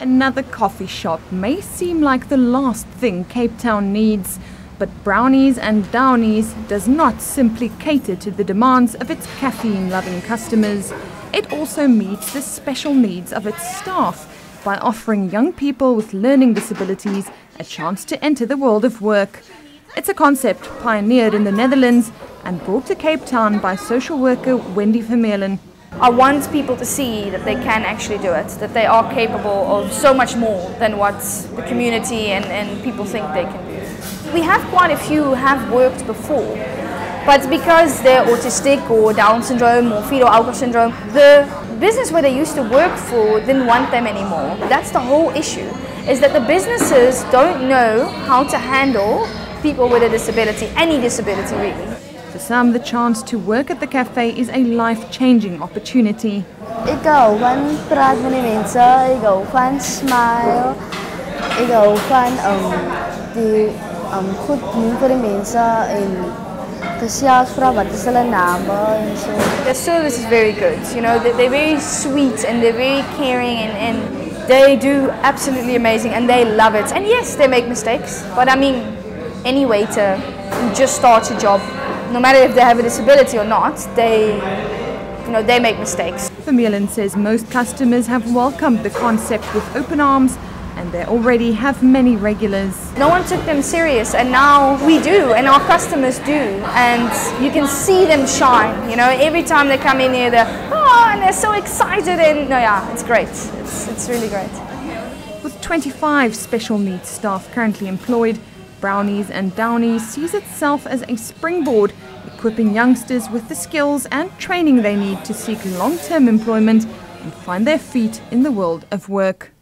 Another coffee shop may seem like the last thing Cape Town needs, but Brownies and Downies does not simply cater to the demands of its caffeine loving customers. It also meets the special needs of its staff by offering young people with learning disabilities a chance to enter the world of work. It's a concept pioneered in the Netherlands and brought to Cape Town by social worker Wendy Vermeulen. I want people to see that they can actually do it, that they are capable of so much more than what the community and, and people think they can do. We have quite a few who have worked before, but because they're autistic or Down syndrome or fetal alcohol syndrome, the business where they used to work for didn't want them anymore. That's the whole issue, is that the businesses don't know how to handle people with a disability, any disability really. For some, the chance to work at the cafe is a life-changing opportunity. Ik hou van praten met die mensen, ik hou van smile, ik hou van um, die um, goed doen voor die mensen en gesels vra wat is hulle name en so. Their service is very good, you know, they- they're very sweet and they're very caring and, and they do absolutely amazing and they love it. And yes, they make mistakes, but I mean, any waiter who just starts a job, no matter if they have a disability or not, they, you know, they make mistakes. Vermeulen says most customers have welcomed the concept with open arms and they already have many regulars. No one took them serious, and now we do, and our customers do, and you can see them shine. You know, every time they come in here, they're oh, and they're so excited, and no, yeah, it's great. It's it's really great. With 25 special needs staff currently employed, Brownies and Downies sees itself as a springboard, equipping youngsters with the skills and training they need to seek long term employment and find their feet in the world of work.